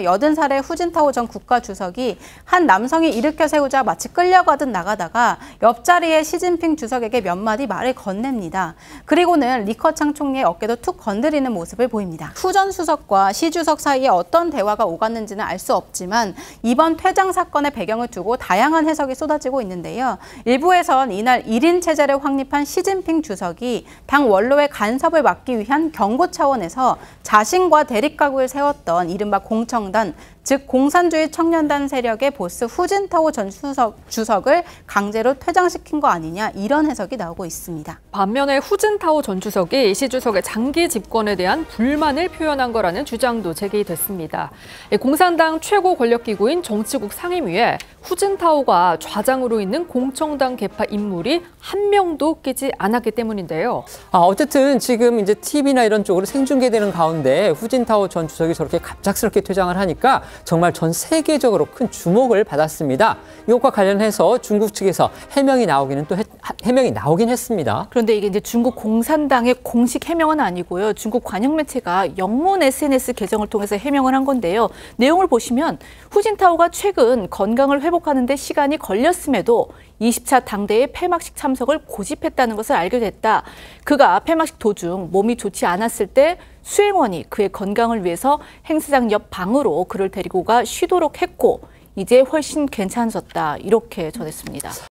80살의 후진타오 전 국가주석이 한 남성이 일으켜 세우자 마치 끌려가듯 나가다가 옆자리에 시진핑 주석에게 몇 마디 말을 건넵니다. 그리고는 리커창 총리의 어깨도 툭 건드리는 모습을 보입니다. 후 전 수석과 시 주석 사이에 어떤 대화가 오갔는지는 알 수 없지만 이번 퇴장 사건의 배경을 두고 다양한 해석이 쏟아지고 있는데요. 일부에선 이날 1인 체제를 확립한 시진핑 주석이 당 원로의 간섭을 막기 위한 경고 차원에서 자신과 대립각을 세웠던 이른바 공청 청년단, 즉 공산주의 청년단 세력의 보스 후진타오 전 수석, 주석을 강제로 퇴장시킨 거 아니냐 이런 해석이 나오고 있습니다. 반면에 후진타오 전 주석이 시 주석의 장기 집권에 대한 불만을 표현한 거라는 주장도 제기됐습니다. 공산당 최고 권력기구인 정치국 상임위에 후진타오가 좌장으로 있는 공청당 개파 인물이 한 명도 끼지 않았기 때문인데요. 아, 어쨌든 지금 이제 TV나 이런 쪽으로 생중계되는 가운데 후진타오 전 주석이 저렇게 갑작스럽게 퇴장을 하니까 정말 전 세계적으로 큰 주목을 받았습니다. 이것과 관련해서 중국 측에서 해명이 나오기는 또 해, 해명이 나오긴 했습니다. 그런데 이게 이제 중국 공산당의 공식 해명은 아니고요. 중국 관영 매체가 영문 SNS 계정을 통해서 해명을 한 건데요. 내용을 보시면 후진타오가 최근 건강을 회복하는 데 시간이 걸렸음에도 20차 당대의 폐막식 참석을 고집했다는 것을 알게 됐다. 그가 폐막식 도중 몸이 좋지 않았을 때 수행원이 그의 건강을 위해서 행사장 옆 방으로 그를 데리고 가 쉬도록 했고 이제 훨씬 괜찮아졌다. 이렇게 전했습니다.